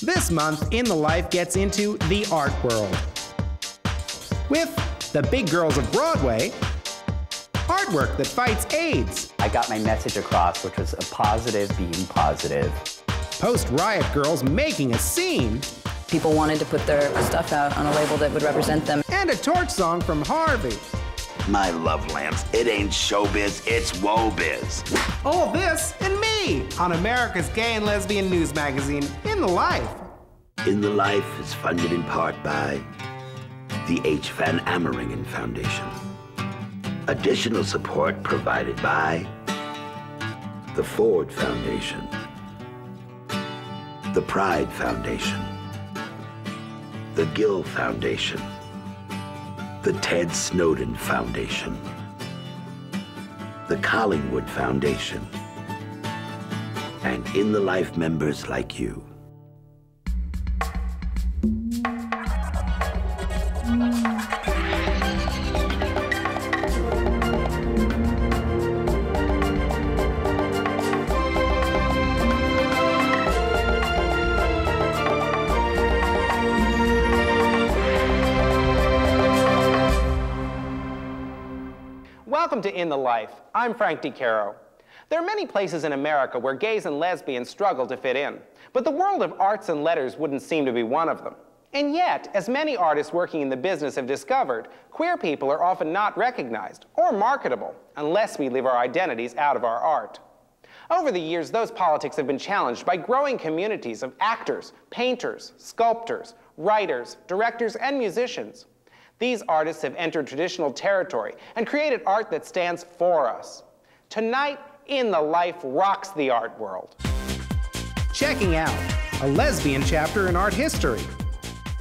This month, In the Life gets into the art world. With The Big Girls of Broadway, artwork that fights AIDS. I got my message across, which was a positive being positive. Post Riot Girls making a scene. People wanted to put their stuff out on a label that would represent them. And a torch song from Harvey. My love lamps, it ain't showbiz, it's wobiz. All this and me on America's gay and lesbian news magazine, In the Life. In the Life is funded in part by the H. Van Ameringen Foundation. Additional support provided by the Ford Foundation, the Pride Foundation, the Gill Foundation, the Ted Snowden Foundation, the Collingwood Foundation, and In the Life members like you. Welcome to In the Life. I'm Frank DeCaro. There are many places in America where gays and lesbians struggle to fit in, but the world of arts and letters wouldn't seem to be one of them. And yet, as many artists working in the business have discovered, queer people are often not recognized or marketable unless we leave our identities out of our art. Over the years, those politics have been challenged by growing communities of actors, painters, sculptors, writers, directors, and musicians. These artists have entered traditional territory and created art that stands for us. Tonight, In the Life rocks the art world. Checking out a lesbian chapter in art history.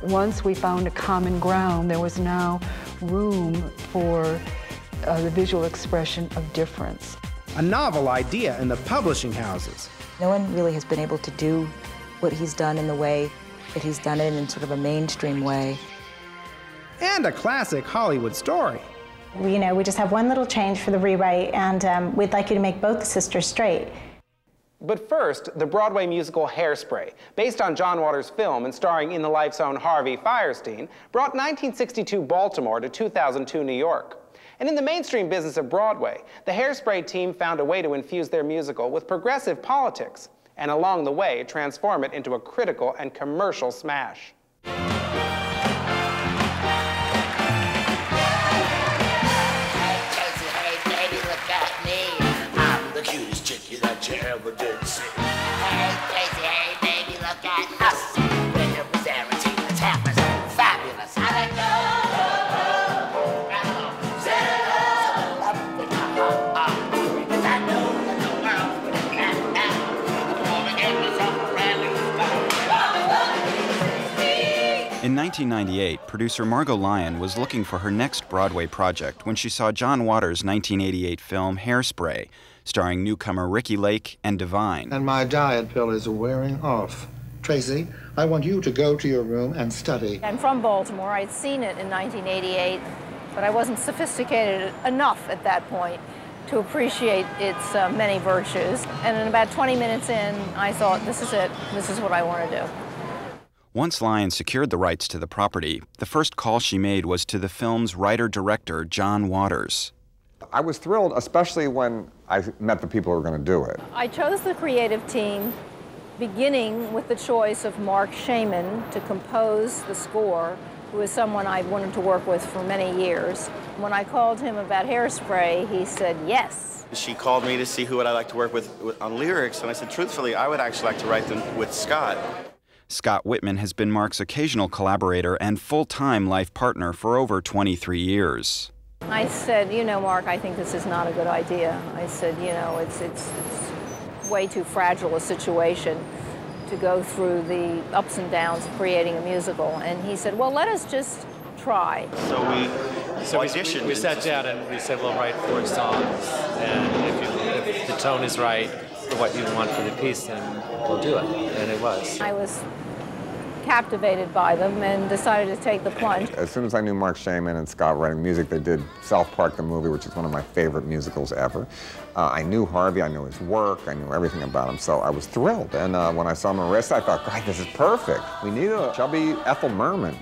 Once we found a common ground, there was now room for uh, the visual expression of difference. A novel idea in the publishing houses. No one really has been able to do what he's done in the way that he's done it in sort of a mainstream way. And a classic Hollywood story. You know, we just have one little change for the rewrite, and um, we'd like you to make both the sisters straight. But first, the Broadway musical Hairspray, based on John Waters' film and starring in the life's own Harvey Fierstein, brought 1962 Baltimore to 2002 New York. And in the mainstream business of Broadway, the Hairspray team found a way to infuse their musical with progressive politics, and along the way, transform it into a critical and commercial smash. You ever did 1998, producer Margo Lion was looking for her next Broadway project when she saw John Waters' 1988 film Hairspray, starring newcomer Ricki Lake and Divine. And my diet pill is wearing off. Tracy, I want you to go to your room and study. I'm from Baltimore. I'd seen it in 1988, but I wasn't sophisticated enough at that point to appreciate its uh, many virtues. And in about 20 minutes in, I thought, this is it. This is what I want to do. Once Lion secured the rights to the property, the first call she made was to the film's writer-director, John Waters. I was thrilled, especially when I met the people who were going to do it. I chose the creative team beginning with the choice of Marc Shaiman to compose the score, who is someone I've wanted to work with for many years. When I called him about Hairspray, he said yes. She called me to see who would I like to work with, with on lyrics, and I said, truthfully, I would actually like to write them with Scott. Scott Wittman has been Marc's occasional collaborator and full-time life partner for over 23 years. I said, you know, Marc, I think this is not a good idea. I said, you know, it's, it's, it's way too fragile a situation to go through the ups and downs of creating a musical. And he said, well, let us just try. So we So we, auditioned. we, we sat down and we said we'll write four songs, and if, you, if the tone is right for what you want for the piece, then we'll do it. And it was. I was captivated by them and decided to take the plunge. As soon as I knew Marc Shaiman and Scott writing music, they did South Park the movie, which is one of my favorite musicals ever. Uh, I knew Harvey, I knew his work, I knew everything about him, so I was thrilled. And uh, when I saw Marissa, I thought, God, this is perfect. We need a chubby Ethel Merman.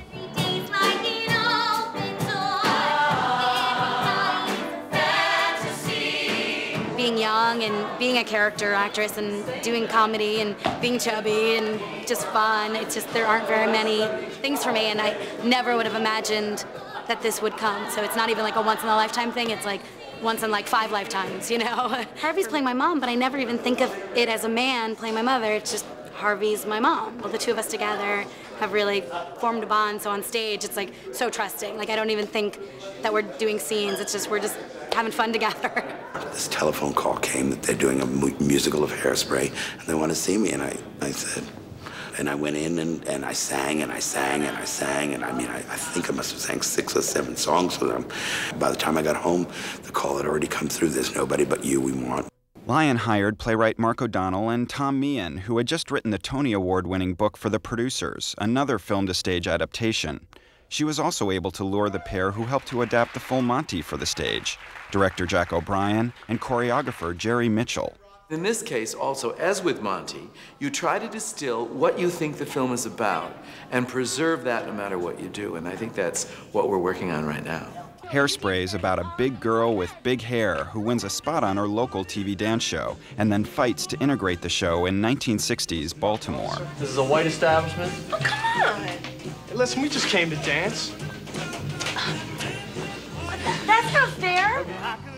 Being young and being a character actress and doing comedy and being chubby and just fun. It's just there aren't very many things for me, and I never would have imagined that this would come. So it's not even like a once in a lifetime thing. It's like once in like five lifetimes, you know. Harvey's playing my mom, but I never even think of it as a man playing my mother. It's just Harvey's my mom. Well, the two of us together have really formed a bond. So on stage, it's like so trusting. Like I don't even think that we're doing scenes. It's just we're just having fun together. This telephone call came that they're doing a mu- musical of Hairspray and they want to see me. And I, I said, and I went in and, and I sang and I sang and I sang. And I mean, I, I think I must have sang six or seven songs for them. By the time I got home, the call had already come through. There's nobody but you we want. Lion hired playwright Mark O'Donnell and Tom Meehan, who had just written the Tony Award winning book for The Producers, another film to stage adaptation. She was also able to lure the pair who helped to adapt The Full Monty for the stage director Jack O'Brien and choreographer Jerry Mitchell. In this case, also, as with Monty, you try to distill what you think the film is about and preserve that no matter what you do. And I think that's what we're working on right now. Hairspray is about a big girl with big hair who wins a spot on her local TV dance show and then fights to integrate the show in 1960s Baltimore. This is a white establishment? Oh, come on. Hey, listen, we just came to dance. That's not fair.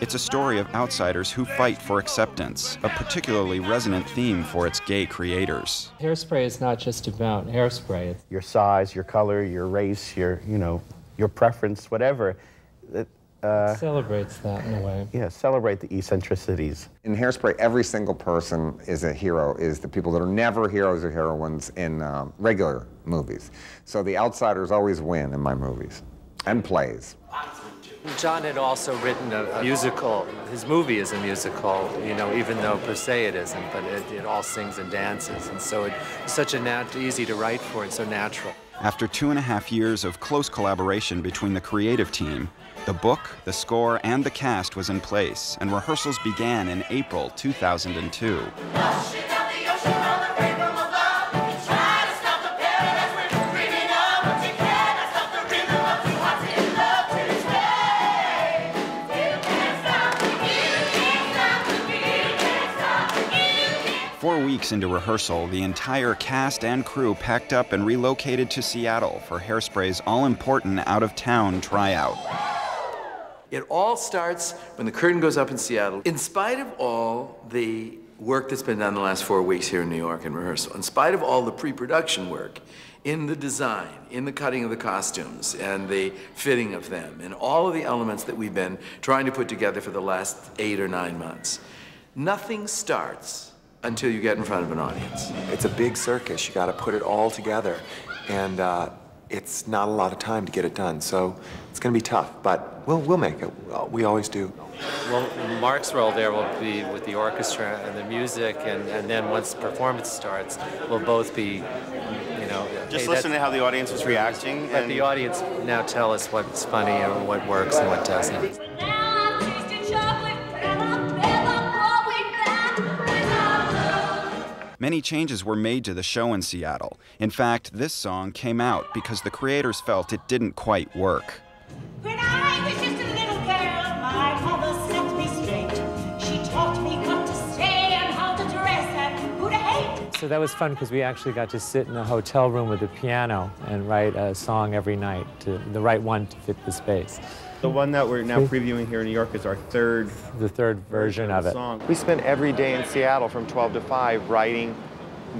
It's a story of outsiders who fight for acceptance, a particularly resonant theme for its gay creators. Hairspray is not just about hairspray. Your size, your color, your race, your, you know, your preference, whatever. It, uh, celebrates that in a way. Yeah, celebrate the eccentricities. In Hairspray, every single person is a hero, is the people that are never heroes or heroines in um, regular movies. So the outsiders always win in my movies and plays. John had also written a, musical. His movie is a musical, you know, even though per se it isn't, but it, it all sings and dances. And so it's such a nat- easy to write for, it's so natural. After two and a half years of close collaboration between the creative team, the book, the score, and the cast was in place, and rehearsals began in April 2002. Weeks into rehearsal, the entire cast and crew packed up and relocated to Seattle for Hairspray's all important out of town tryout. It all starts when the curtain goes up in Seattle. In spite of all the work that's been done the last four weeks here in New York in rehearsal, in spite of all the pre production work, in the design, in the cutting of the costumes, and the fitting of them, and all of the elements that we've been trying to put together for the last eight or nine months, nothing starts until you get in front of an audience. It's a big circus. You got to put it all together, and uh, it's not a lot of time to get it done. So it's going to be tough, but we'll we'll make it. We always do. Well, Marc's role there will be with the orchestra and the music, and, and then once the performance starts, we'll both be, you know. Just hey, listen to how the audience is reacting. Let and the audience now tell us what's funny and what works and what doesn't. Many changes were made to the show in Seattle. In fact, this song came out because the creators felt it didn't quite work. When I was just a little girl, my mother set me straight. She taught me what to say and how to dress and who to hate. So that was fun because we actually got to sit in a hotel room with a piano and write a song every night, to, the right one to fit the space. The one that we're now previewing here in New York is our third the third version of it. song. We spent every day in Seattle from 12 to 5 writing.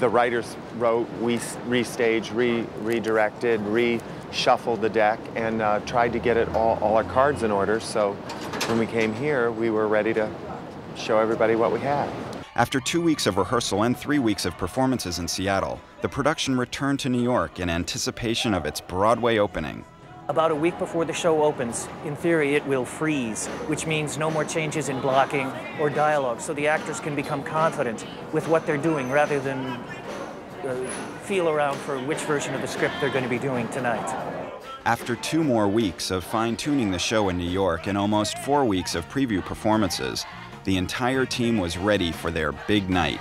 The writers wrote, we restaged, re redirected, reshuffled the deck, and uh, tried to get it all, all our cards in order. So when we came here, we were ready to show everybody what we had. After two weeks of rehearsal and three weeks of performances in Seattle, the production returned to New York in anticipation of its Broadway opening. About a week before the show opens, in theory, it will freeze, which means no more changes in blocking or dialogue, so the actors can become confident with what they're doing rather than uh, feel around for which version of the script they're going to be doing tonight. After two more weeks of fine tuning the show in New York and almost four weeks of preview performances, the entire team was ready for their big night.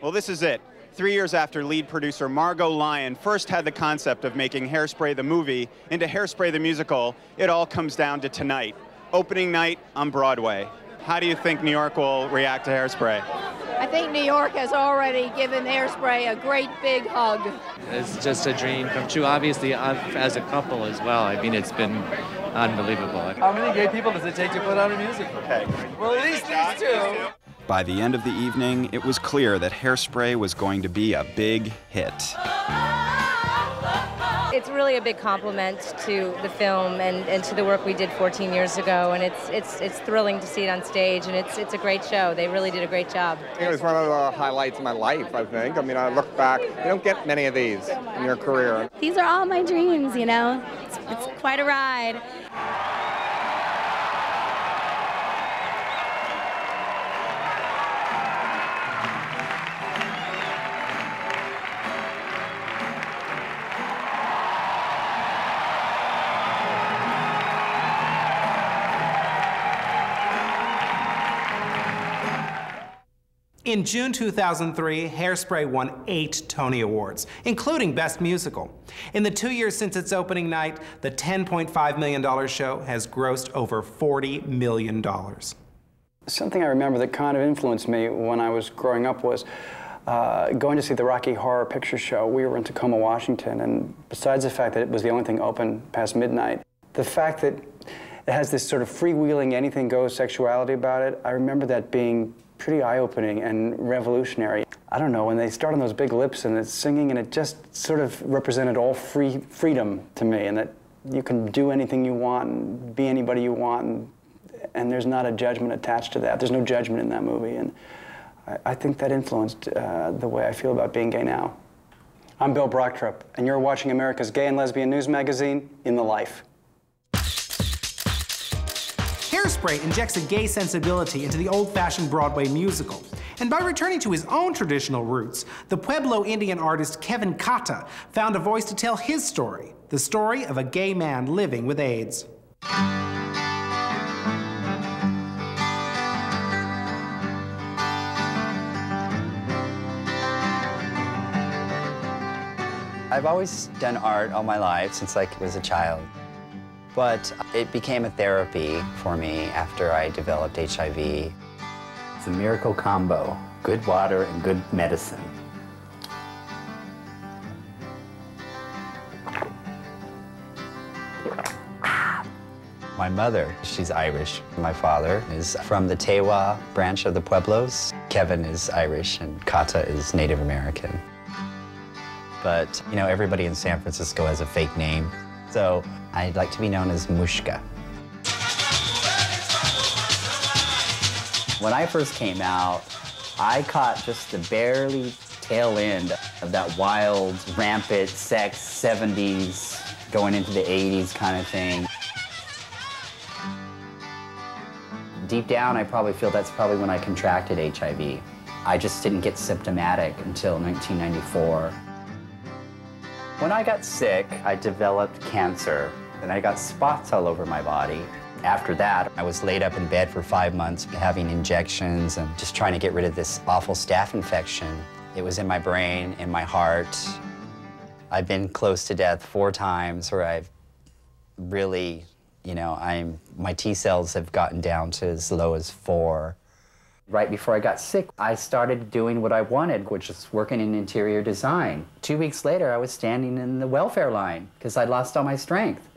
Well, this is it. Three years after lead producer Margo Lion first had the concept of making Hairspray the movie into Hairspray the musical, it all comes down to tonight, opening night on Broadway. How do you think New York will react to Hairspray? I think New York has already given Hairspray a great big hug. It's just a dream come true. Obviously, uh, as a couple as well. I mean, it's been unbelievable. How many gay people does it take to put on a musical? Okay. Well, at least these two. By the end of the evening, it was clear that Hairspray was going to be a big hit. It's really a big compliment to the film and, and to the work we did 14 years ago, and it's it's it's thrilling to see it on stage, and it's it's a great show. They really did a great job. It was one of the highlights of my life, I think. I mean, I look back, you don't get many of these in your career. These are all my dreams, you know. It's, it's quite a ride. In June 2003, Hairspray won eight Tony Awards, including Best Musical. In the two years since its opening night, the $10.5 million show has grossed over $40 million. Something I remember that kind of influenced me when I was growing up was uh, going to see the Rocky Horror Picture Show. We were in Tacoma, Washington, and besides the fact that it was the only thing open past midnight, the fact that it has this sort of freewheeling, anything goes sexuality about it, I remember that being pretty eye-opening and revolutionary. I don't know, when they start on those big lips and it's singing and it just sort of represented all free freedom to me and that you can do anything you want and be anybody you want and, and there's not a judgment attached to that. There's no judgment in that movie and I, I think that influenced uh, the way I feel about being gay now. I'm Bill Brochtrup and you're watching America's Gay and Lesbian News Magazine, In the Life. Hairspray injects a gay sensibility into the old-fashioned Broadway musical. And by returning to his own traditional roots, the Pueblo Indian artist Kevin Cata found a voice to tell his story, the story of a gay man living with AIDS. I've always done art all my life since I was a child. But it became a therapy for me after I developed HIV. It's a miracle combo, good water and good medicine. My mother, she's Irish. My father is from the Tewa branch of the Pueblos. Kevin is Irish and Cata is Native American. But, you know, everybody in San Francisco has a fake name. So I'd like to be known as Mushka. When I first came out, I caught just the barely tail end of that wild, rampant sex 70s going into the 80s kind of thing. Deep down, I probably feel that's probably when I contracted HIV. I just didn't get symptomatic until 1994. When I got sick, I developed cancer, and I got spots all over my body. After that, I was laid up in bed for five months having injections and just trying to get rid of this awful staph infection. It was in my brain, in my heart. I've been close to death four times where I've really, you know, I'm, my T cells have gotten down to as low as four. Right before I got sick, I started doing what I wanted, which was working in interior design. Two weeks later, I was standing in the welfare line because I'd lost all my strength.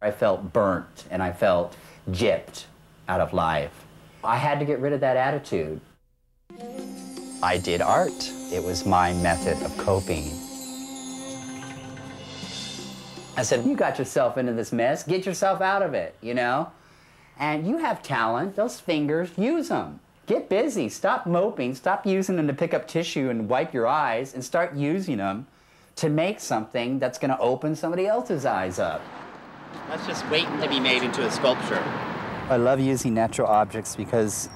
I felt burnt and I felt gypped out of life. I had to get rid of that attitude. I did art. It was my method of coping. I said, You got yourself into this mess, get yourself out of it, you know? And you have talent, those fingers, use them. Get busy, stop moping, stop using them to pick up tissue and wipe your eyes, and start using them to make something that's gonna open somebody else's eyes up. That's just waiting to be made into a sculpture. I love using natural objects because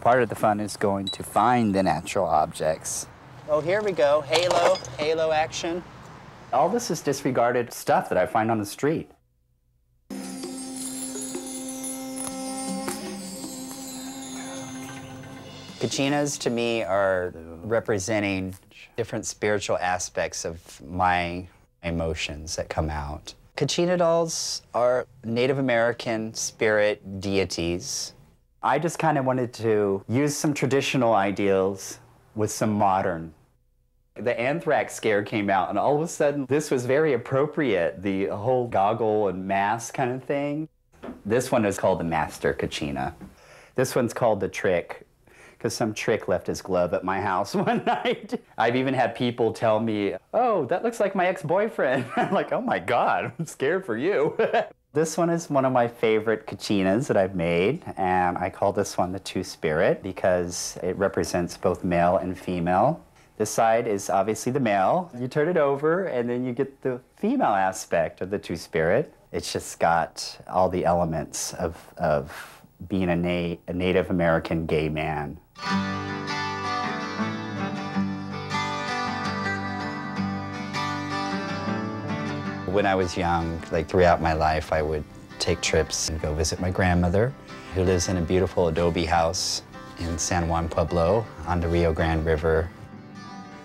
part of the fun is going to find the natural objects. Oh, here we go. Halo, halo action. All this is disregarded stuff that I find on the street. Kachinas to me are representing different spiritual aspects of my emotions that come out. Kachina dolls are Native American spirit deities. I just kind of wanted to use some traditional ideals with some modern. The anthrax scare came out, and all of a sudden, this was very appropriate the whole goggle and mask kind of thing. This one is called the Master Kachina. This one's called the Trick because some trick left his glove at my house one night. I've even had people tell me, oh, that looks like my ex-boyfriend. I'm like, oh my God, I'm scared for you. this one is one of my favorite kachinas that I've made, and I call this one the Two-Spirit because it represents both male and female. This side is obviously the male. You turn it over, and then you get the female aspect of the Two-Spirit. It's just got all the elements of, of being a, na a Native American gay man. When I was young, like throughout my life, I would take trips and go visit my grandmother, who lives in a beautiful adobe house in San Juan Pueblo on the Rio Grande River.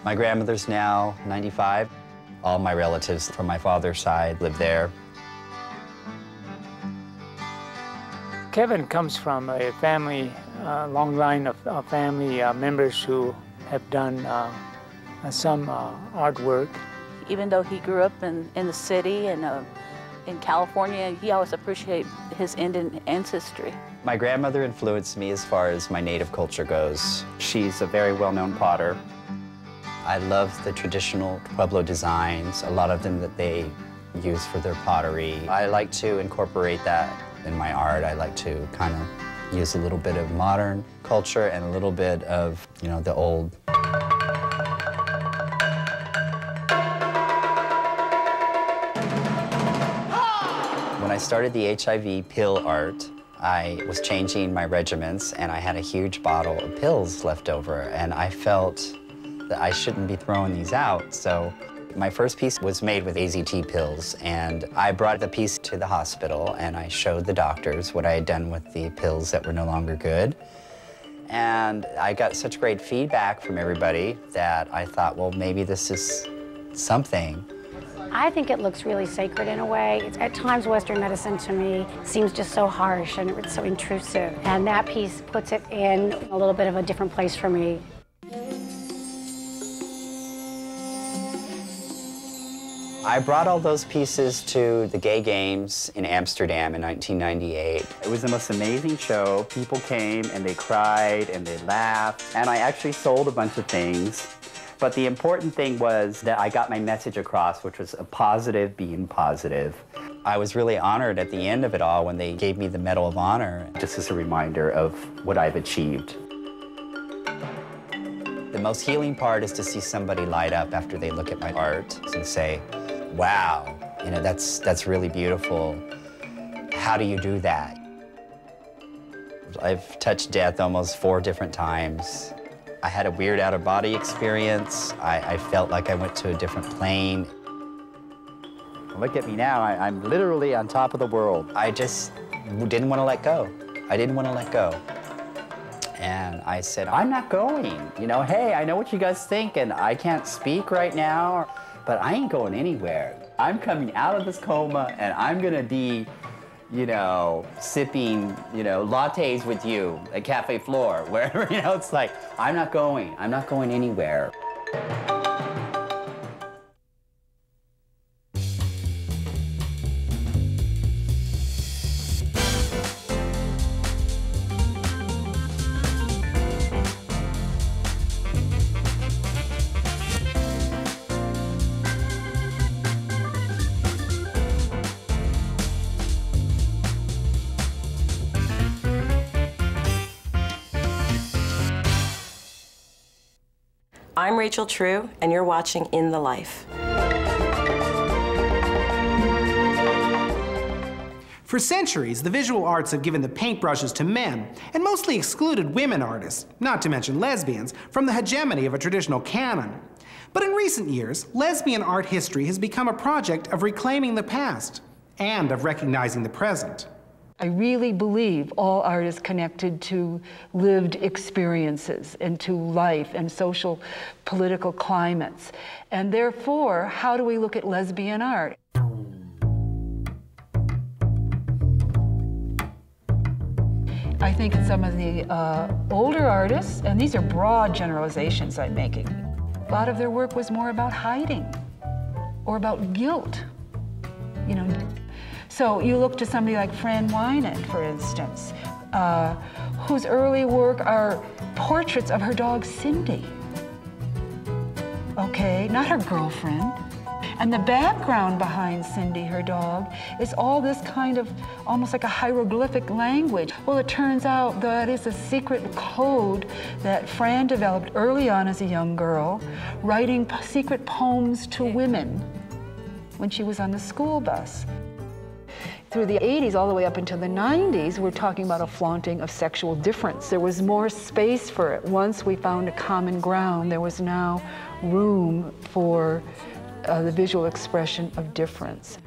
My grandmother's now 95. All my relatives from my father's side live there. Kevin comes from a family, uh, long line of, of family uh, members who have done uh, some uh, artwork. Even though he grew up in, in the city and uh, in California, he always appreciated his Indian ancestry. My grandmother influenced me as far as my native culture goes. She's a very well-known potter. I love the traditional Pueblo designs, a lot of them that they use for their pottery. I like to incorporate that in my art, I like to kind of use a little bit of modern culture and a little bit of, you know, the old. When I started the HIV pill art, I was changing my regimens and I had a huge bottle of pills left over and I felt that I shouldn't be throwing these out. So my first piece was made with AZT pills, and I brought the piece to the hospital, and I showed the doctors what I had done with the pills that were no longer good. And I got such great feedback from everybody that I thought, well, maybe this is something. I think it looks really sacred in a way. It's, at times, Western medicine to me seems just so harsh and it's so intrusive. And that piece puts it in a little bit of a different place for me. I brought all those pieces to the Gay Games in Amsterdam in 1998. It was the most amazing show. People came and they cried and they laughed. And I actually sold a bunch of things. But the important thing was that I got my message across, which was a positive being positive. I was really honored at the end of it all when they gave me the Medal of Honor, just as a reminder of what I've achieved. The most healing part is to see somebody light up after they look at my art and say, wow, you know, that's, that's really beautiful. How do you do that? I've touched death almost four different times. I had a weird out-of-body experience. I, I, felt like I went to a different plane. Look at me now. I, I'm literally on top of the world. I just didn't want to let go. I didn't want to let go. And I said, I'm not going. You know, hey, I know what you guys think, and I can't speak right now but I ain't going anywhere. I'm coming out of this coma and I'm gonna be, you know, sipping, you know, lattes with you at Cafe Flore, wherever, you know, it's like, I'm not going, I'm not going anywhere. I'm Rachel True, and you're watching In the Life. For centuries, the visual arts have given the paintbrushes to men and mostly excluded women artists, not to mention lesbians, from the hegemony of a traditional canon. But in recent years, lesbian art history has become a project of reclaiming the past and of recognizing the present. I really believe all art is connected to lived experiences and to life and social political climates. And therefore, how do we look at lesbian art? I think in some of the uh, older artists, and these are broad generalizations I'm making, a lot of their work was more about hiding or about guilt. You know, so you look to somebody like Fran Winant, for instance, uh, whose early work are portraits of her dog Cindy. Okay, not her girlfriend. And the background behind Cindy, her dog, is all this kind of almost like a hieroglyphic language. Well, it turns out that is a secret code that Fran developed early on as a young girl, writing secret poems to women when she was on the school bus. Through the 80s, all the way up until the 90s, we're talking about a flaunting of sexual difference. There was more space for it. Once we found a common ground, there was now room for uh, the visual expression of difference.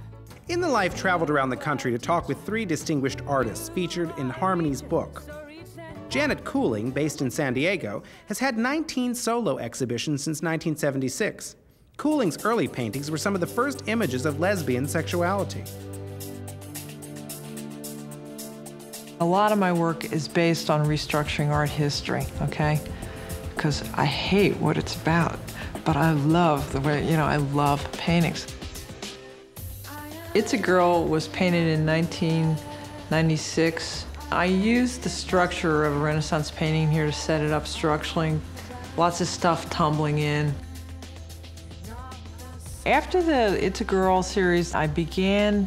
In the Life traveled around the country to talk with three distinguished artists featured in Harmony's book. Janet Cooling, based in San Diego, has had 19 solo exhibitions since 1976. Cooling's early paintings were some of the first images of lesbian sexuality. A lot of my work is based on restructuring art history, okay? Because I hate what it's about, but I love the way, you know, I love paintings. It's a Girl was painted in 1996. I used the structure of a Renaissance painting here to set it up structurally. Lots of stuff tumbling in. After the It's a Girl series, I began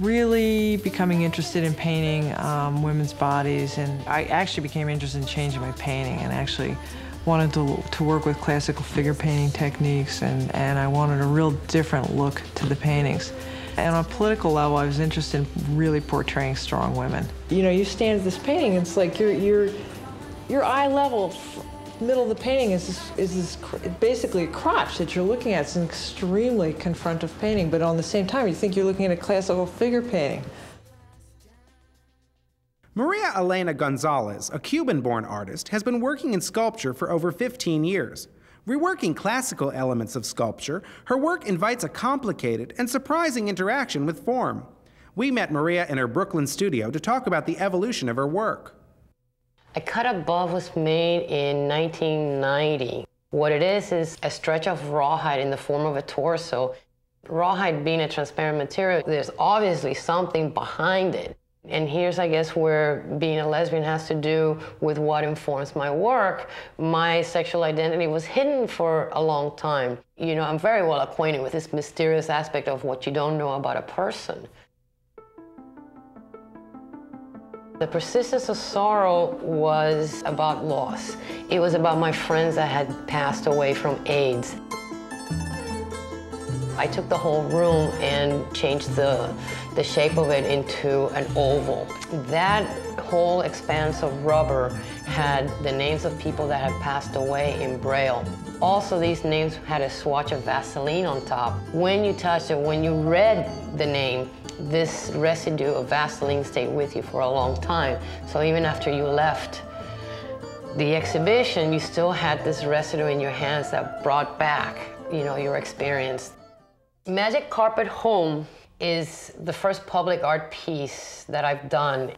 really becoming interested in painting um, women's bodies, and I actually became interested in changing my painting and actually wanted to, to work with classical figure painting techniques, and, and I wanted a real different look to the paintings. And on a political level, I was interested in really portraying strong women. You know, you stand at this painting, it's like you're, you're, you're eye level middle of the painting is this, is this basically a crotch that you're looking at. It's an extremely confrontive painting, but on the same time, you think you're looking at a classical figure painting. Maria Elena Gonzalez, a Cuban born artist, has been working in sculpture for over 15 years. Reworking classical elements of sculpture, her work invites a complicated and surprising interaction with form. We met Maria in her Brooklyn studio to talk about the evolution of her work. A cut above was made in 1990. What it is is a stretch of rawhide in the form of a torso. Rawhide being a transparent material, there's obviously something behind it. And here's, I guess, where being a lesbian has to do with what informs my work. My sexual identity was hidden for a long time. You know, I'm very well acquainted with this mysterious aspect of what you don't know about a person. The persistence of sorrow was about loss. It was about my friends that had passed away from AIDS. I took the whole room and changed the, the shape of it into an oval. That whole expanse of rubber had the names of people that had passed away in Braille. Also, these names had a swatch of Vaseline on top. When you touched it, when you read the name, this residue of Vaseline stayed with you for a long time. So even after you left the exhibition, you still had this residue in your hands that brought back, you know, your experience. Magic Carpet Home is the first public art piece that I've done.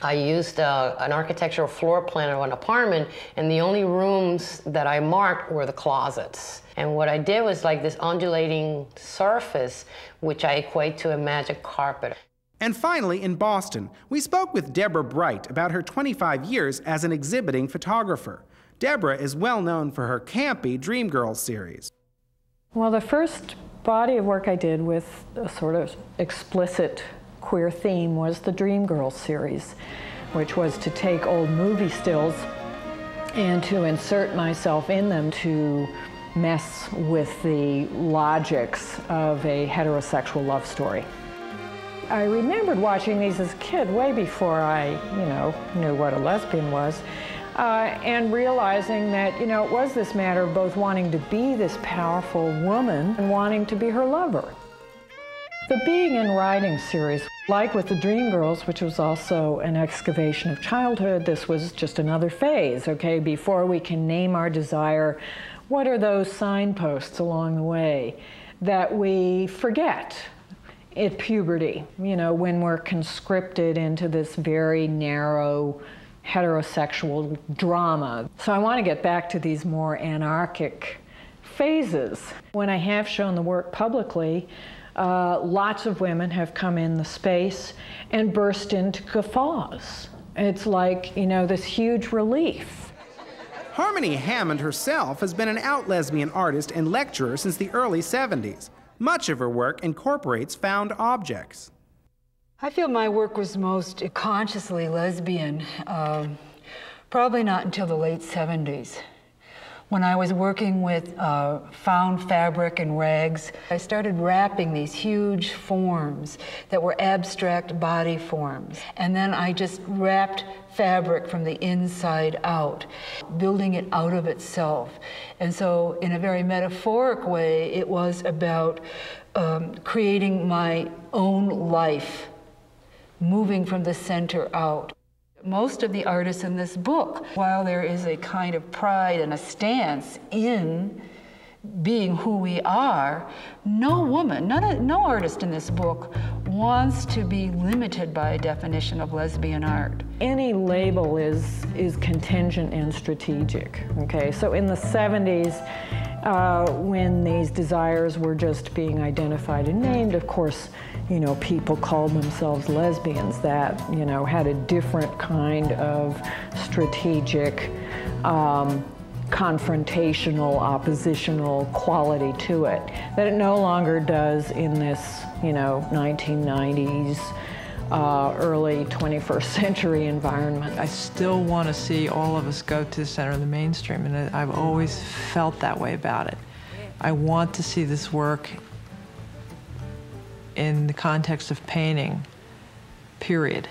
I used uh, an architectural floor plan of an apartment, and the only rooms that I marked were the closets. And what I did was like this undulating surface, which I equate to a magic carpet. And finally, in Boston, we spoke with Deborah Bright about her 25 years as an exhibiting photographer. Deborah is well known for her campy Dreamgirls series. Well, the first body of work I did with a sort of explicit queer theme was the Dreamgirls series, which was to take old movie stills and to insert myself in them to mess with the logics of a heterosexual love story. I remembered watching these as a kid, way before I, you know, knew what a lesbian was, uh, and realizing that, you know, it was this matter of both wanting to be this powerful woman and wanting to be her lover. The Being and Writing series, like with the Dream Girls, which was also an excavation of childhood, this was just another phase, okay? Before we can name our desire, what are those signposts along the way that we forget at puberty, you know, when we're conscripted into this very narrow heterosexual drama. So I want to get back to these more anarchic phases. When I have shown the work publicly, uh, lots of women have come in the space and burst into guffaws. It's like, you know, this huge relief. Harmony Hammond herself has been an out lesbian artist and lecturer since the early 70s. Much of her work incorporates found objects. I feel my work was most consciously lesbian, um, probably not until the late 70s. When I was working with uh, found fabric and rags, I started wrapping these huge forms that were abstract body forms. And then I just wrapped fabric from the inside out, building it out of itself. And so, in a very metaphoric way, it was about um, creating my own life, moving from the center out. Most of the artists in this book, while there is a kind of pride and a stance in being who we are, no woman, none no artist in this book wants to be limited by a definition of lesbian art. Any label is, is contingent and strategic, okay? So in the 70s, uh, when these desires were just being identified and named, of course, you know, people called themselves lesbians that, you know, had a different kind of strategic, um, confrontational, oppositional quality to it that it no longer does in this, you know, 1990s, uh, early 21st century environment. I still want to see all of us go to the center of the mainstream, and I've always felt that way about it. I want to see this work in the context of painting, period.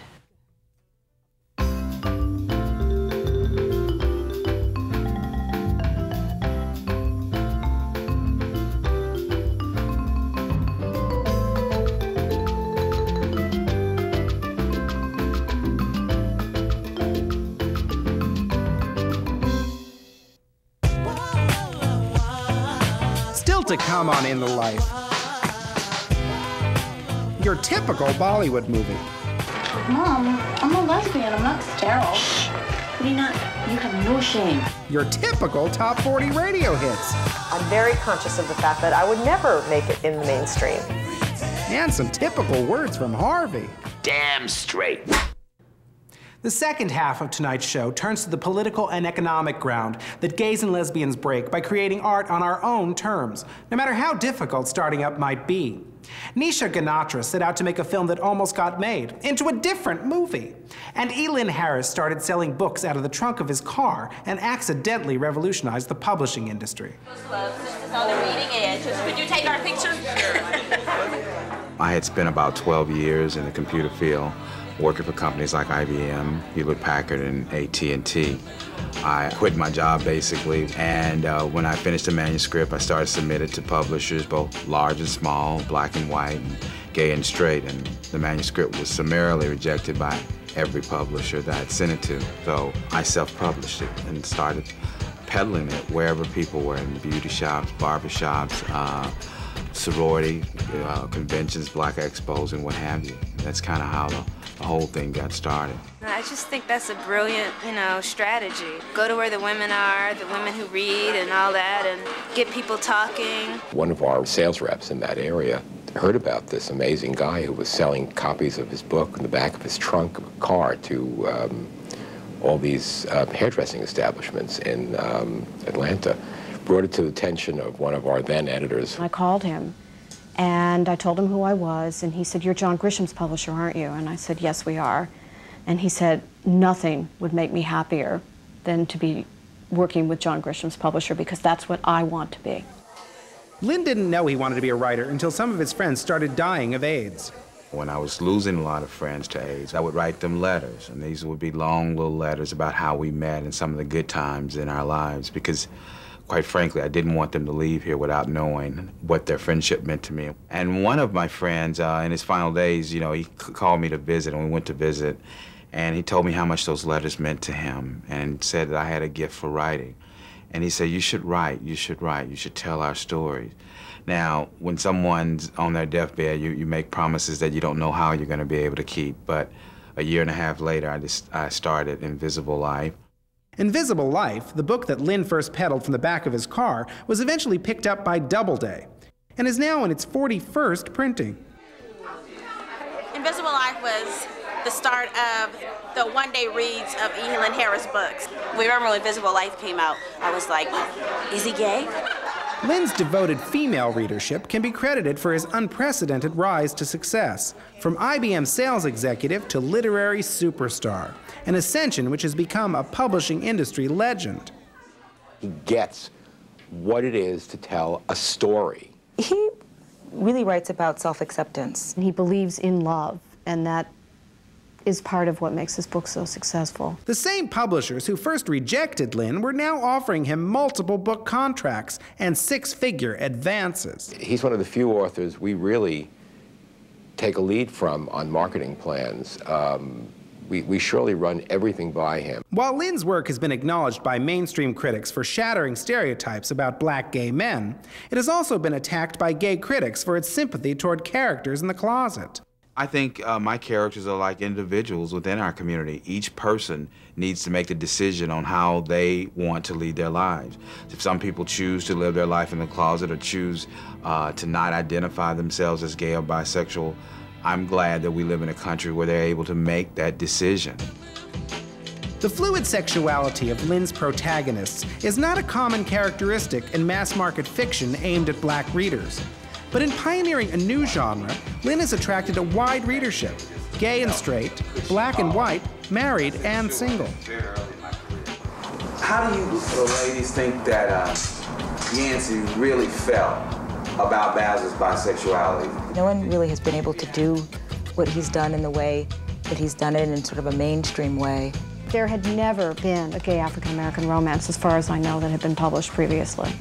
Still to come on In the Life. Your typical Bollywood movie. Mom, I'm a lesbian. I'm not sterile. What do you not? You have no shame. Your typical top 40 radio hits. I'm very conscious of the fact that I would never make it in the mainstream. And some typical words from Harvey. Damn straight. The second half of tonight's show turns to the political and economic ground that gays and lesbians break by creating art on our own terms, no matter how difficult starting up might be. Nisha Ganatra set out to make a film that almost got made into a different movie. And Elin Harris started selling books out of the trunk of his car and accidentally revolutionized the publishing industry. Could you take our picture? I had spent about 12 years in the computer field, working for companies like IBM, Hewlett Packard, and AT&T. I quit my job basically, and uh, when I finished the manuscript, I started submitting it to publishers, both large and small, black and white, and gay and straight, and the manuscript was summarily rejected by every publisher that I'd sent it to. So I self-published it and started peddling it wherever people were in beauty shops, barber shops, uh, sorority uh, conventions, black expos, and what have you. That's kind of how the, the whole thing got started. I just think that's a brilliant, you know, strategy. Go to where the women are, the women who read and all that, and get people talking. One of our sales reps in that area heard about this amazing guy who was selling copies of his book in the back of his trunk of a car to um, all these uh, hairdressing establishments in um, Atlanta. Brought it to the attention of one of our then editors. I called him and I told him who I was, and he said, You're John Grisham's publisher, aren't you? And I said, Yes, we are. And he said, Nothing would make me happier than to be working with John Grisham's publisher because that's what I want to be. Lynn didn't know he wanted to be a writer until some of his friends started dying of AIDS. When I was losing a lot of friends to AIDS, I would write them letters, and these would be long little letters about how we met and some of the good times in our lives because quite frankly, I didn't want them to leave here without knowing what their friendship meant to me. And one of my friends, uh, in his final days, you know, he called me to visit, and we went to visit, and he told me how much those letters meant to him and said that I had a gift for writing. And he said, You should write, you should write, you should tell our stories. Now, when someone's on their deathbed, you, you make promises that you don't know how you're going to be able to keep. But a year and a half later, I, just, I started Invisible Life. Invisible Life, the book that Lynn first peddled from the back of his car, was eventually picked up by Doubleday and is now in its 41st printing. Invisible Life was the start of the one day reads of E. Harris books. We remember when Invisible Life came out, I was like, is he gay? Lynn's devoted female readership can be credited for his unprecedented rise to success, from IBM sales executive to literary superstar, an ascension which has become a publishing industry legend. He gets what it is to tell a story. He really writes about self acceptance. And he believes in love, and that is part of what makes this book so successful. The same publishers who first rejected Lynn were now offering him multiple book contracts and six figure advances. He's one of the few authors we really take a lead from on marketing plans. Um, we, we surely run everything by him. While Lynn's work has been acknowledged by mainstream critics for shattering stereotypes about black gay men, it has also been attacked by gay critics for its sympathy toward characters in the closet. I think uh, my characters are like individuals within our community. Each person needs to make the decision on how they want to lead their lives. If some people choose to live their life in the closet or choose uh, to not identify themselves as gay or bisexual, I'm glad that we live in a country where they're able to make that decision. The fluid sexuality of Lynn's protagonists is not a common characteristic in mass market fiction aimed at black readers. But in pioneering a new genre, Lynn has attracted a wide readership gay and straight, black and white, married and single. How do you ladies think that uh, Yancey really felt about Baz's bisexuality? No one really has been able to do what he's done in the way that he's done it in sort of a mainstream way. There had never been a gay African American romance, as far as I know, that had been published previously.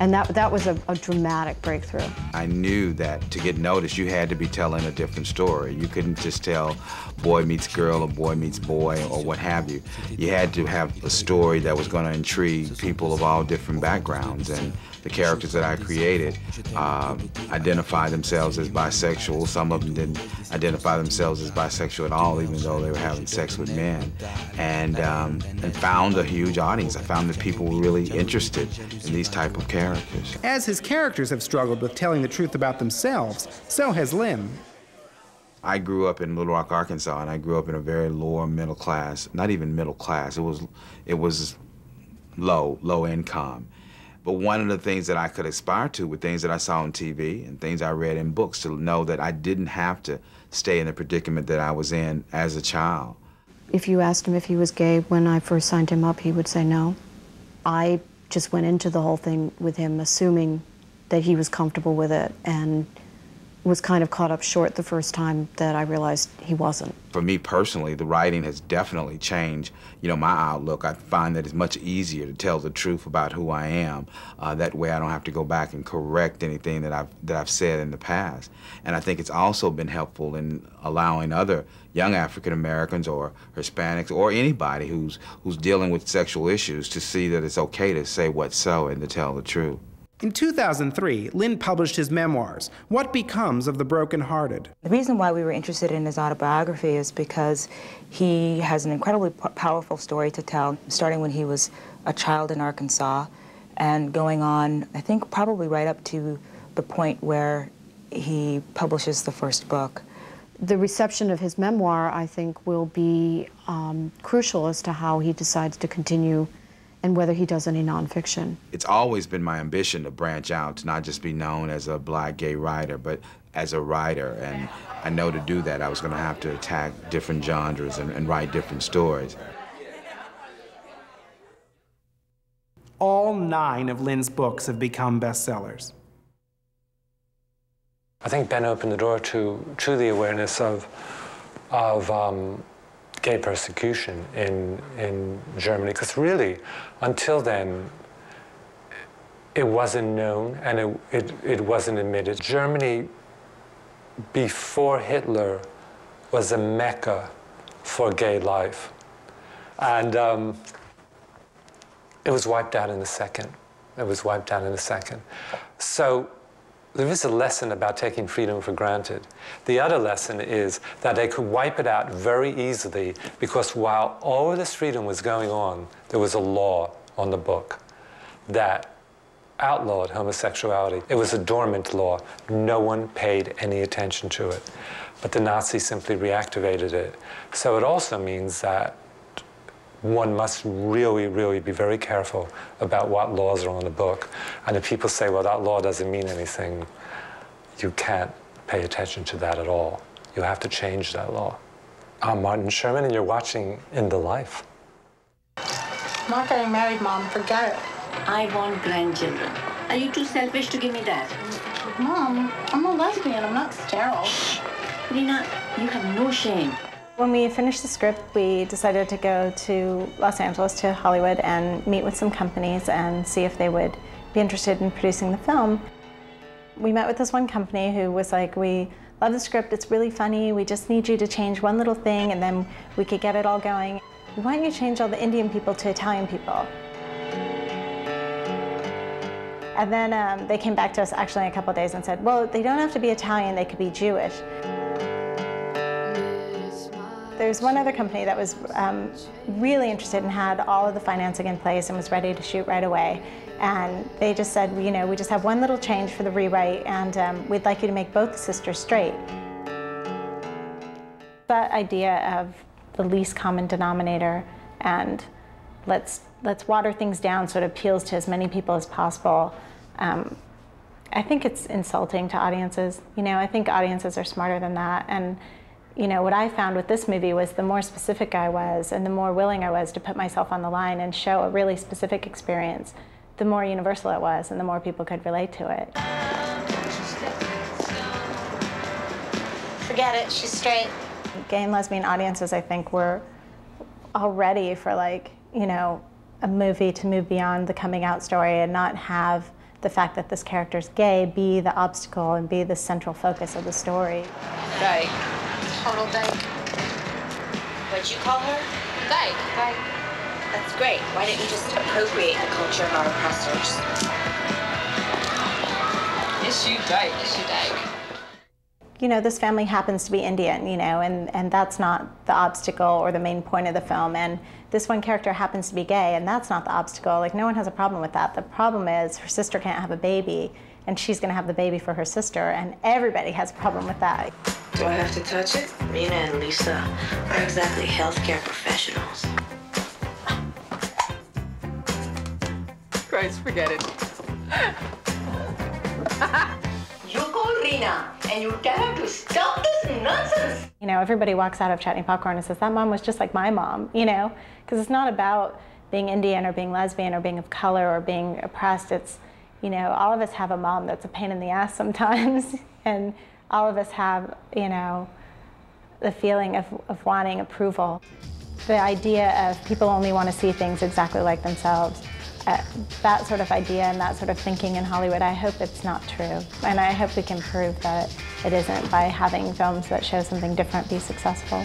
And that, that was a, a, dramatic breakthrough. I knew that to get noticed, you had to be telling a different story. You couldn't just tell boy meets girl or boy meets boy or what have you. You had to have a story that was going to intrigue people of all different backgrounds. And the characters that I created uh, identify themselves as bisexual. Some of them didn't identify themselves as bisexual at all, even though they were having sex with men. And, um, and found a huge audience. I found that people were really interested in these type of characters. As his characters have struggled with telling the truth about themselves, so has Lynn. I grew up in Little Rock, Arkansas, and I grew up in a very lower middle class, not even middle class. It was, it was low, low income. But one of the things that I could aspire to were things that I saw on TV and things I read in books to know that I didn't have to stay in the predicament that I was in as a child. If you asked him if he was gay when I first signed him up, he would say no. I just went into the whole thing with him assuming that he was comfortable with it and was kind of caught up short the first time that I realized he wasn't. For me personally, the writing has definitely changed, you know, my outlook. I find that it's much easier to tell the truth about who I am. Uh, that way I don't have to go back and correct anything that I've, that I've said in the past. And I think it's also been helpful in allowing other young African Americans or Hispanics or anybody who's, who's dealing with sexual issues to see that it's okay to say what's so and to tell the truth. In 2003, Lynn published his memoirs, What Becomes of the Brokenhearted. The reason why we were interested in his autobiography is because he has an incredibly powerful story to tell, starting when he was a child in Arkansas and going on, I think, probably right up to the point where he publishes the first book. The reception of his memoir, I think, will be um, crucial as to how he decides to continue and whether he does any nonfiction. It's always been my ambition to branch out, to not just be known as a black gay writer, but as a writer. And I know to do that, I was going to have to attack different genres and, and write different stories. All nine of Lynn's books have become bestsellers. I think Bent opened the door to, to the awareness of, of um, gay persecution in, in Germany, because really, until then, it wasn't known and it, it, it wasn't admitted. Germany, before Hitler, was a mecca for gay life. And um, it was wiped out in a second. It was wiped out in a second. So there is a lesson about taking freedom for granted. The other lesson is that they could wipe it out very easily because while all this freedom was going on, there was a law on the book that outlawed homosexuality. It was a dormant law. No one paid any attention to it. But the Nazis simply reactivated it. So it also means that one must really, really be very careful about what laws are on the book. And if people say, well, that law doesn't mean anything, you can't pay attention to that at all. You have to change that law. I'm Martin Sherman, and you're watching In the Life. I'm not getting married, Mom. Forget it. I want grandchildren. Are you too selfish to give me that? Mom, I'm a lesbian. I'm not sterile. Reena, you have no shame. When we finished the script, we decided to go to Los Angeles, to Hollywood, and meet with some companies and see if they would be interested in producing the film. We met with this one company who was like, we love the script, it's really funny, we just need you to change one little thing and then we could get it all going. Why don't you change all the Indian people to Italian people. And then um, they came back to us actually in a couple days and said, well, they don't have to be Italian, they could be Jewish. There's one other company that was um, really interested and had all of the financing in place and was ready to shoot right away. And they just said, you know, we just have one little change for the rewrite and um, we'd like you to make both sisters straight. That idea of the least common denominator and let's, let's water things down so it appeals to as many people as possible. Um, I think it's insulting to audiences. You know, I think audiences are smarter than that. And you know, what I found with this movie was the more specific I was and the more willing I was to put myself on the line and show a really specific experience, the more universal it was and the more people could relate to it. Forget it. She's straight. Gay and lesbian audiences, I think, were all ready for like, you know, a movie to move beyond the coming out story and not have the fact that this character's gay be the obstacle and be the central focus of the story. Right total dyke. What'd you call her? Dyke. Dyke. That's great. Why don't you just appropriate the culture of our oppressors? Is Issue dyke. Is Issue dyke. You know, this family happens to be Indian, you know, and, and that's not the obstacle or the main point of the film. And this one character happens to be gay, and that's not the obstacle. Like, no one has a problem with that. The problem is her sister can't have a baby, and she's going to have the baby for her sister, and everybody has a problem with that. Do I have to touch it? Mina and Lisa are exactly healthcare professionals. Christ, forget it. you call Reena and you tell her to stop this nonsense. You know, everybody walks out of Chutney Popcorn and says, that mom was just like my mom, you know? Because it's not about being Indian or being lesbian or being of color or being oppressed. It's, you know, all of us have a mom that's a pain in the ass sometimes. and all of us have, you know, the feeling of, of wanting approval. The idea of people only want to see things exactly like themselves. Uh, that sort of idea and that sort of thinking in Hollywood, I hope it's not true. And I hope we can prove that it isn't by having films that show something different be successful.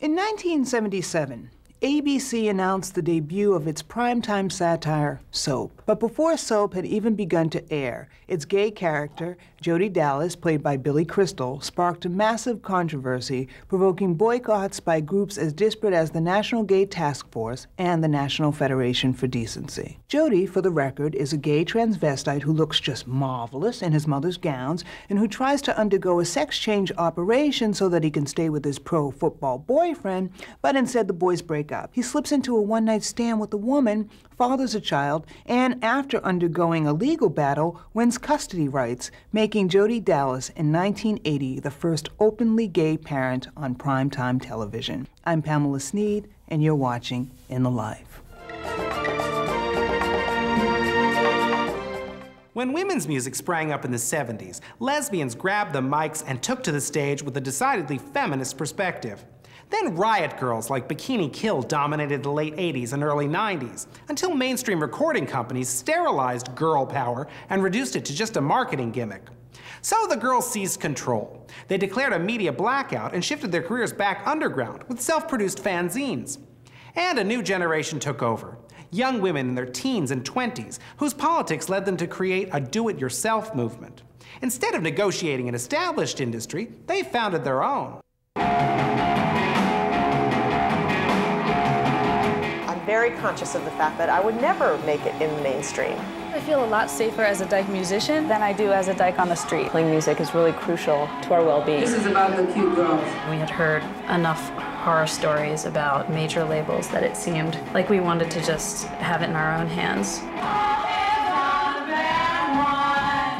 In 1977, ABC announced the debut of its primetime satire, Soap. But before Soap had even begun to air, its gay character, Jodie Dallas, played by Billy Crystal, sparked a massive controversy, provoking boycotts by groups as disparate as the National Gay Task Force and the National Federation for Decency. Jodie, for the record, is a gay transvestite who looks just marvelous in his mother's gowns and who tries to undergo a sex change operation so that he can stay with his pro football boyfriend, but instead the boys break up. He slips into a one night stand with a woman, fathers a child, and after undergoing a legal battle, wins custody rights, making Jodie Dallas in 1980 the first openly gay parent on primetime television. I'm Pamela Sneed, and you're watching In the Life. When women's music sprang up in the 70s, lesbians grabbed the mics and took to the stage with a decidedly feminist perspective. Then riot girls like Bikini Kill dominated the late 80s and early 90s, until mainstream recording companies sterilized girl power and reduced it to just a marketing gimmick. So the girls seized control. They declared a media blackout and shifted their careers back underground with self produced fanzines. And a new generation took over young women in their teens and 20s, whose politics led them to create a do it yourself movement. Instead of negotiating an established industry, they founded their own. Very conscious of the fact that I would never make it in the mainstream. I feel a lot safer as a dyke musician than I do as a dyke on the street. Playing music is really crucial to our well-being. This is about the cute girls. We had heard enough horror stories about major labels that it seemed like we wanted to just have it in our own hands.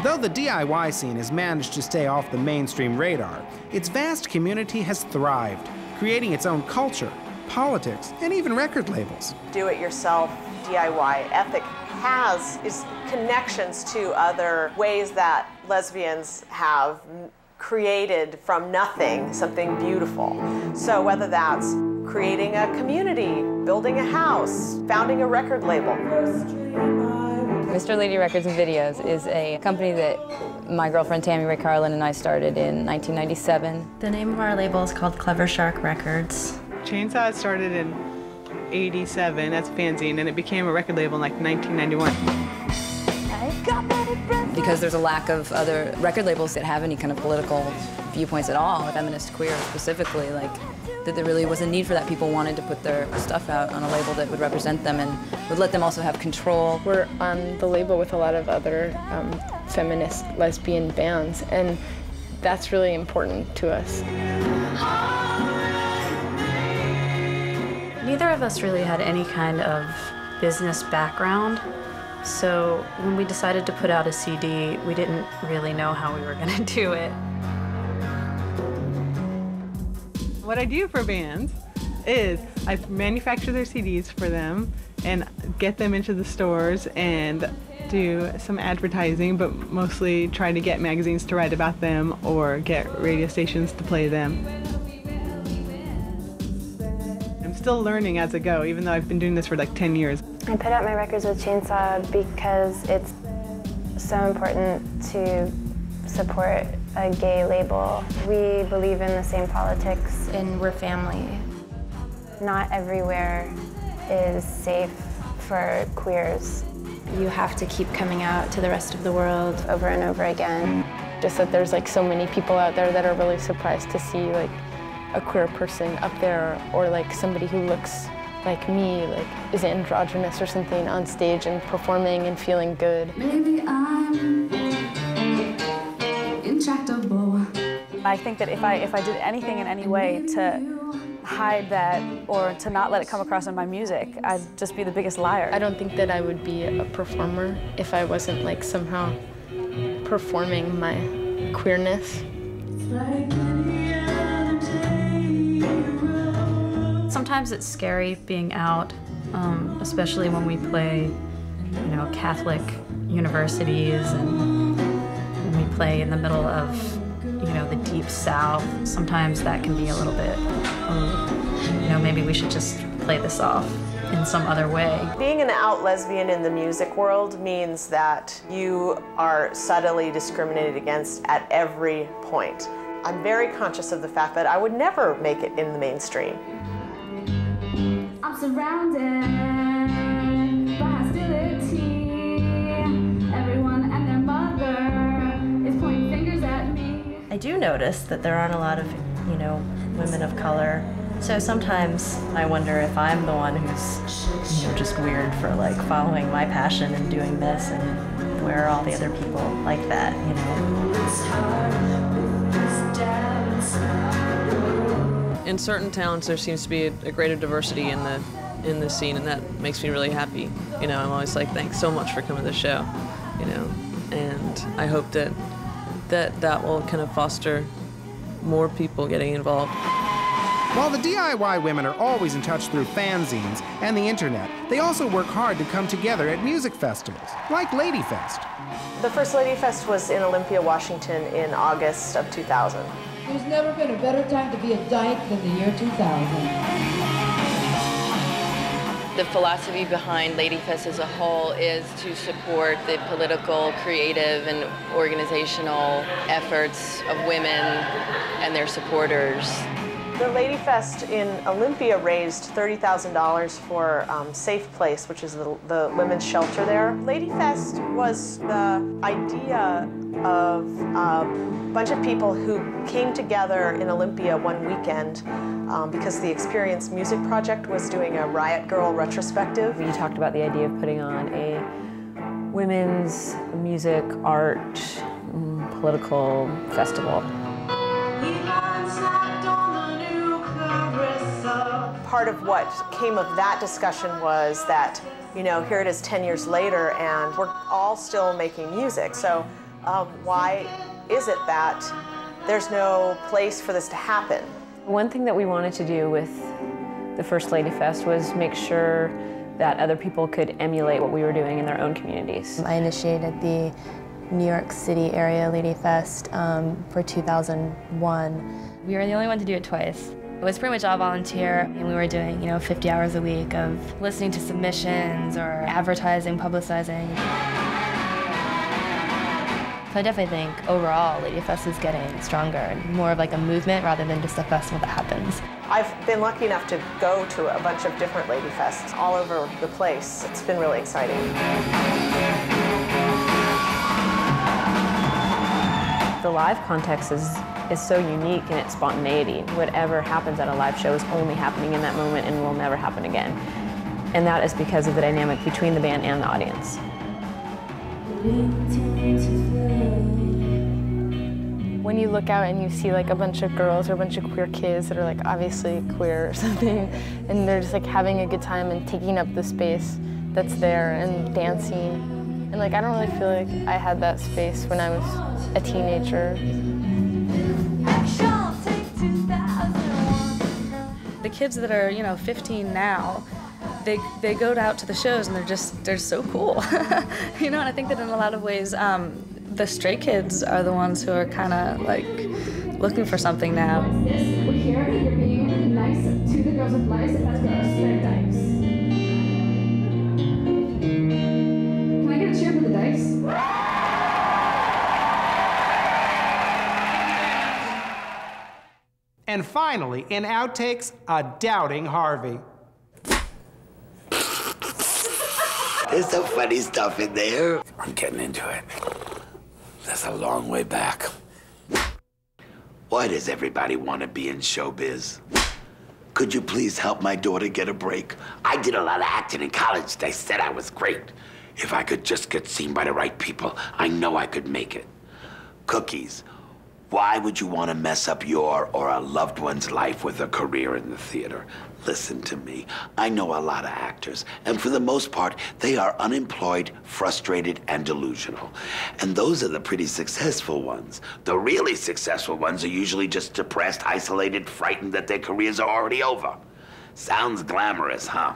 Though the DIY scene has managed to stay off the mainstream radar, its vast community has thrived, creating its own culture, politics, and even record labels. Do it yourself, DIY ethic has is connections to other ways that lesbians have created from nothing something beautiful. So whether that's creating a community, building a house, founding a record label. Mr. Lady Records and Videos is a company that my girlfriend Tammy Rae Carland and I started in 1997. The name of our label is called Clever Shark Records. Chainsaw started in 87 as a fanzine and it became a record label in like 1991 because there's a lack of other record labels that have any kind of political viewpoints at all, feminist, queer specifically, like that there really was a need for that. People wanted to put their stuff out on a label that would represent them and would let them also have control. We're on the label with a lot of other um, feminist lesbian bands, and that's really important to us. Neither of us really had any kind of business background. So when we decided to put out a CD, we didn't really know how we were going to do it. What I do for bands is I manufacture their CDs for them and get them into the stores and do some advertising, but mostly try to get magazines to write about them or get radio stations to play them. I'm still learning as I go, even though I've been doing this for like 10 years. I put out my records with Chainsaw because it's so important to support a gay label. We believe in the same politics and we're family. Not everywhere is safe for queers. You have to keep coming out to the rest of the world over and over again. Just that there's like so many people out there that are really surprised to see like a queer person up there or like somebody who looks like me, like is androgynous or something on stage and performing and feeling good. Maybe I'm intractable. I think that if I if I did anything in any way to hide that or to not let it come across in my music, I'd just be the biggest liar. I don't think that I would be a performer if I wasn't like somehow performing my queerness. Sometimes it's scary being out, um, especially when we play, you know, Catholic universities and when we play in the middle of, you know, the deep south. Sometimes that can be a little bit, oh, you know, maybe we should just play this off in some other way. Being an out lesbian in the music world means that you are subtly discriminated against at every point. I'm very conscious of the fact that I would never make it in the mainstream. I'm surrounded by hostility. Everyone and their mother is pointing fingers at me. I do notice that there aren't a lot of, you know, women of color. So sometimes I wonder if I'm the one who's, you know, just weird for like following my passion and doing this and where are all the other people like that, you know? In certain towns there seems to be a, a, greater diversity in the in the scene and that makes me really happy you know i'm always like thanks so much for coming to the show you know and i hope that that that will kind of foster more people getting involved While the DIY women are always in touch through fanzines and the internet, they also work hard to come together at music festivals, like Ladyfest. The first Ladyfest was in Olympia, Washington in August of 2000. There's never been a better time to be a dyke than the year 2000. The philosophy behind Ladyfest as a whole is to support the political, creative, and organizational efforts of women and their supporters. The Ladyfest in Olympia raised $30,000 for um, Safe Place, which is the, the women's shelter there. Ladyfest was the idea of a bunch of people who came together in Olympia one weekend um, because the Experience Music Project was doing a Riot Girl retrospective. You talked about the idea of putting on a women's music, art, mm, political festival. Part of what came of that discussion was that, you know, here it is 10 years later and we're all still making music. So um, why is it that there's no place for this to happen? One thing that we wanted to do with the first Ladyfest was make sure that other people could emulate what we were doing in their own communities. I initiated the New York City area Ladyfest um, for 2001. We were the only one to do it twice. It was pretty much all volunteer, and we were doing, you know, 50 hours a week of listening to submissions or advertising, publicizing. So I definitely think overall Ladyfest is getting stronger and more of like a movement rather than just a festival that happens. I've been lucky enough to go to a bunch of different Ladyfests all over the place. It's been really exciting. The live context is is so unique in its spontaneity. Whatever happens at a live show is only happening in that moment and will never happen again. And that is because of the dynamic between the band and the audience. When you look out and you see like a bunch of girls or a bunch of queer kids that are like obviously queer or something, and they're just like having a good time and taking up the space that's there and dancing. And like I don't really feel like I had that space when I was a teenager. The kids that are, you know, 15 now, they, they go out to the shows and they're just, they're so cool. you know, and I think that in a lot of ways, um, the stray kids are the ones who are kind of like looking for something now. We're here, you're being nice to the girls with lice, And finally, in outtakes, a doubting Harvey. There's some funny stuff in there. I'm getting into it. That's a long way back. Why does everybody want to be in showbiz? Could you please help my daughter get a break? I did a lot of acting in college. They said I was great. If I could just get seen by the right people, I know I could make it. Cookies. Why would you want to mess up your or a loved one's life with a career in the theater? Listen to me. I know a lot of actors, and for the most part, they are unemployed, frustrated, and delusional. And those are the pretty successful ones. The really successful ones are usually just depressed, isolated, frightened that their careers are already over. Sounds glamorous, huh?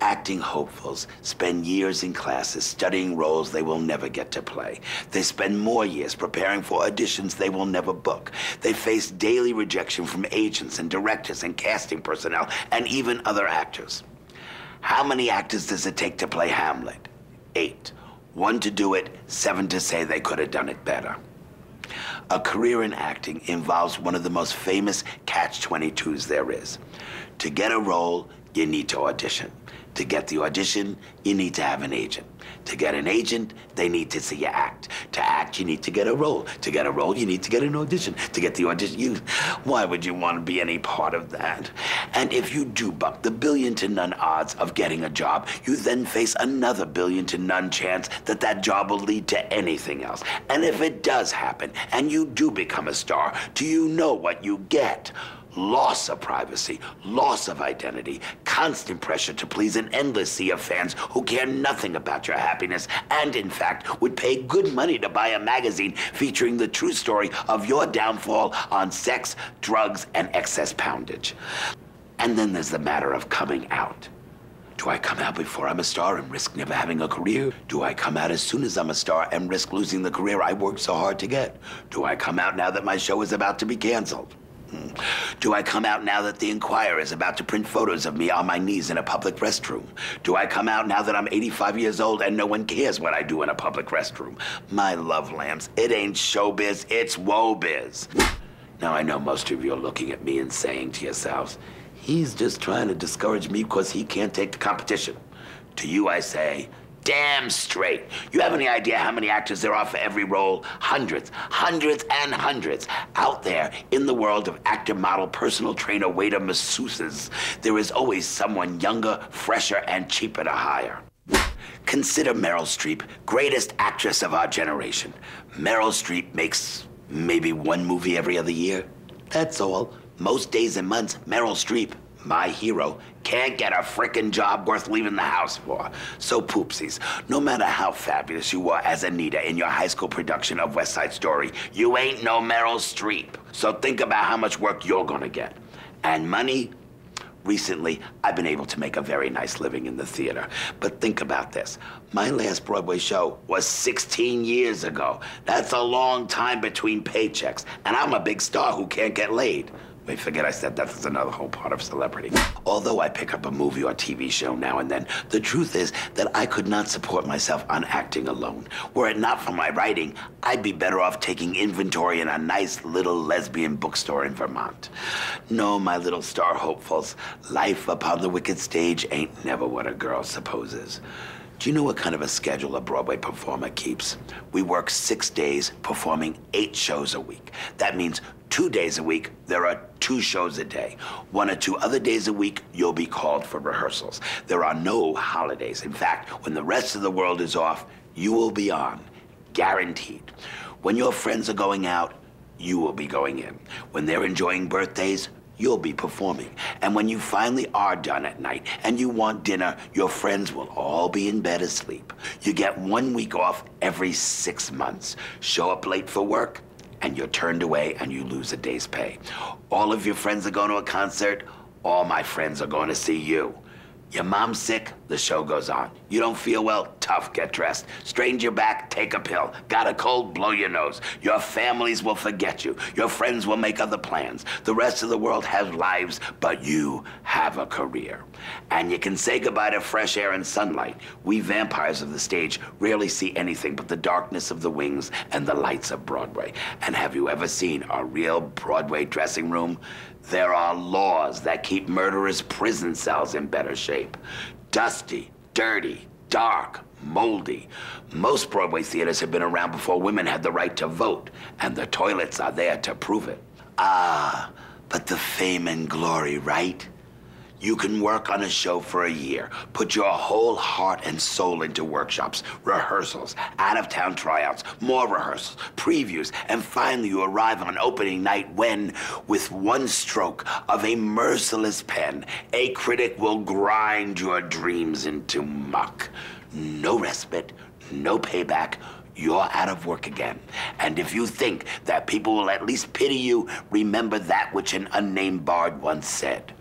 Acting hopefuls spend years in classes studying roles they will never get to play. They spend more years preparing for auditions they will never book. They face daily rejection from agents and directors and casting personnel and even other actors. How many actors does it take to play Hamlet? Eight. One to do it, seven to say they could have done it better. A career in acting involves one of the most famous catch-22s there is. To get a role, you need to audition. To get the audition, you need to have an agent. To get an agent, they need to see you act. To act, you need to get a role. To get a role, you need to get an audition. To get the audition, you. Why would you want to be any part of that? And if you do buck the billion to none odds of getting a job, you then face another billion to none chance that that job will lead to anything else. And if it does happen, and you do become a star, do you know what you get? Loss of privacy, loss of identity, constant pressure to please an endless sea of fans who care nothing about your happiness and, in fact, would pay good money to buy a magazine featuring the true story of your downfall on sex, drugs, and excess poundage. And then there's the matter of coming out. Do I come out before I'm a star and risk never having a career? Do I come out as soon as I'm a star and risk losing the career I worked so hard to get? Do I come out now that my show is about to be canceled? Do I come out now that the Inquirer is about to print photos of me on my knees in a public restroom? Do I come out now that I'm 85 years old and no one cares what I do in a public restroom? My love lambs, it ain't showbiz, it's woe-biz. Now I know most of you are looking at me and saying to yourselves, he's just trying to discourage me because he can't take the competition. To you I say, damn straight. You have any idea how many actors there are for every role? Hundreds, hundreds and hundreds. Out there in the world of actor, model, personal trainer, waiter, masseuses, there is always someone younger, fresher, and cheaper to hire. Consider Meryl Streep, greatest actress of our generation. Meryl Streep makes maybe one movie every other year. That's all. Most days and months, Meryl Streep, my hero, can't get a frickin' job worth leaving the house for. So, poopsies, no matter how fabulous you were as Anita in your high school production of West Side Story, you ain't no Meryl Streep. So think about how much work you're gonna get. And money, Recently, I've been able to make a very nice living in the theater. But think about this. My last Broadway show was 16 years ago. That's a long time between paychecks. And I'm a big star who can't get laid. Wait, forget I said that. That's another whole part of celebrity. Although I pick up a movie or TV show now and then, the truth is that I could not support myself on acting alone. Were it not for my writing, I'd be better off taking inventory in a nice little lesbian bookstore in Vermont. No, my little star hopefuls, life upon the wicked stage ain't never what a girl supposes. Do you know what kind of a schedule a Broadway performer keeps? We work six days, performing eight shows a week. That means two days a week, there are two shows a day. One or two other days a week, you'll be called for rehearsals. There are no holidays. In fact, when the rest of the world is off, you will be on, guaranteed. When your friends are going out, you will be going in. When they're enjoying birthdays, you'll be performing. And when you finally are done at night and you want dinner, your friends will all be in bed asleep. You get one week off every six months. Show up late for work, and you're turned away and you lose a day's pay. All of your friends are going to a concert, all my friends are going to see you. Your mom's sick, the show goes on. You don't feel well, tough, get dressed. Strained your back, take a pill. Got a cold, blow your nose. Your families will forget you. Your friends will make other plans. The rest of the world has lives, but you have a career. And you can say goodbye to fresh air and sunlight. We vampires of the stage rarely see anything but the darkness of the wings and the lights of Broadway. And have you ever seen a real Broadway dressing room? There are laws that keep murderers' prison cells in better shape. Dusty, dirty, dark, moldy. Most Broadway theaters have been around before women had the right to vote, and the toilets are there to prove it. Ah, but the fame and glory, right? You can work on a show for a year, put your whole heart and soul into workshops, rehearsals, out of town tryouts, more rehearsals, previews, and finally you arrive on opening night when, with one stroke of a merciless pen, a critic will grind your dreams into muck. No respite, no payback, you're out of work again. And if you think that people will at least pity you, remember that which an unnamed bard once said.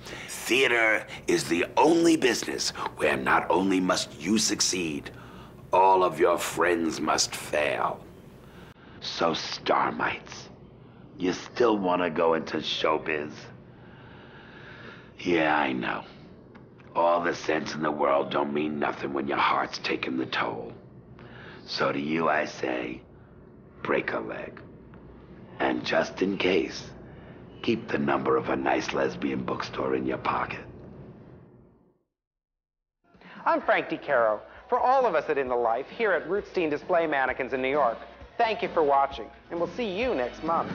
Theater is the only business where not only must you succeed, all of your friends must fail. So, Starmites, you still want to go into showbiz? Yeah, I know. All the sense in the world don't mean nothing when your heart's taking the toll. So to you I say, break a leg. And just in case, keep the number of a nice lesbian bookstore in your pocket. I'm Frank DeCaro. For all of us at In the Life, here at Rootstein Display Mannequins in New York, thank you for watching, and we'll see you next month.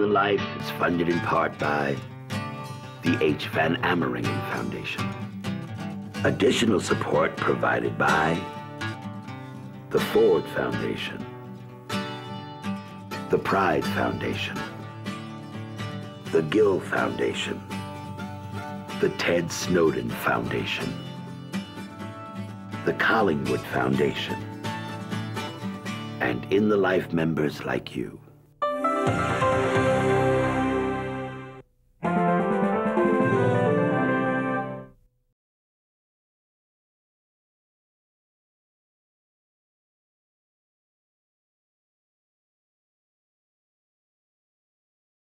The Life is funded in part by the H. Van Ameringen Foundation. Additional support provided by the Ford Foundation, the Pride Foundation, the Gill Foundation, the Ted Snowden Foundation, the Collingwood Foundation, and In the Life members like you.